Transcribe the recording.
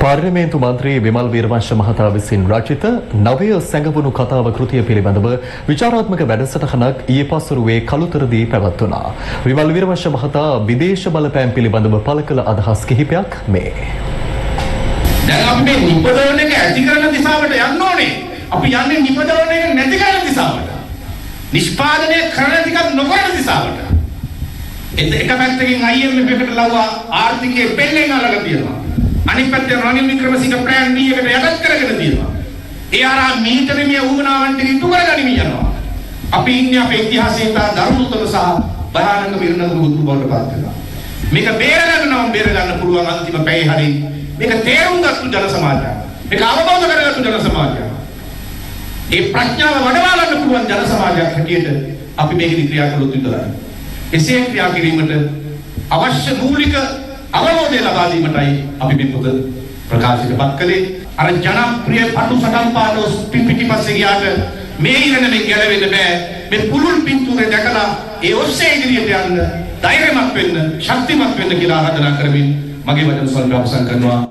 පාර්ලිමේන්තු මන්ත්‍රී විමල් වීරවංශ මහතා විසින් රචිත නවය සැඟවුණු කතාව කෘතිය පිළිබඳව විචාරාත්මක වැඩසටහනක් ඊයේ පස්වරුවේ කළුතරදී පැවැත්වුණා. විමල් වීරවංශ මහතා විදේශ බලපෑම් පිළිබඳව පළ කළ අදහස් කිහිපයක් මේ. දැන් අපි මේ නිපදවන එක ඇති කරන දිශාවට යන්න ඕනේ. අපි යන්නේ නිපදවන එක නැති කරන දිශාවට. නිෂ්පාදනය කරන ටිකක් නොකරන දිශාවට. එත එක පැත්තකින් IMF එකට ලව්වා ආර්ථිකයේ පෙල්ලෙන් අල්ලලා තියෙනවා. අනිත් පැත්තෙන් රනිල් වික්‍රමසිංහ ප්ලෑන් B එකට යටත් කරගෙන තියෙනවා. ඒ අරා මීටර මේ වුණාවන් ටික ඉටු කරගනිමින් යනවා. අපි ඉන්නේ අපේ ඉතිහාසයේ තා දරුණුතම සහ භයානක විරණක බුදු බවට පත් වෙනවා. මේක බේරගන්න නම් බේරගන්න පුළුවන් අන්තිම පැය හරියි මේක තේරුම් ගත්තු ජන සමාජයක්. මේක අවබෝධ කරගත්තු ජන සමාජයක්. ඒ ප්‍රඥාව වඩවා ගන්න පුළුවන් ජන සමාජයක් හැටියට අපි මේකෙදි ක්‍රියා කළොත් විතරයි. එසේ ක්‍රියා කිරීමට අවශ්‍ය මූලික අවබෝධය ලබා දීමටයි අපි මේ පොත ප්‍රකාශයටපත් කළේ. අර ජනප්‍රිය පටු සටන් පාඩෝ පිටිපස්සේ ගියාට මේ ඉරණෙන් ගැලවෙන්න බෑ. මේ පුළුල් පින්තූරේ දැකලා ඒ ඔස්සේ ඉදිරියට යන්න ධෛර්යමත් වෙන්න ශක්තිමත් වෙන්න කියලා ආරාධනා කරමින් මගේ වචන ස්වල්ප අවසන් කරනවා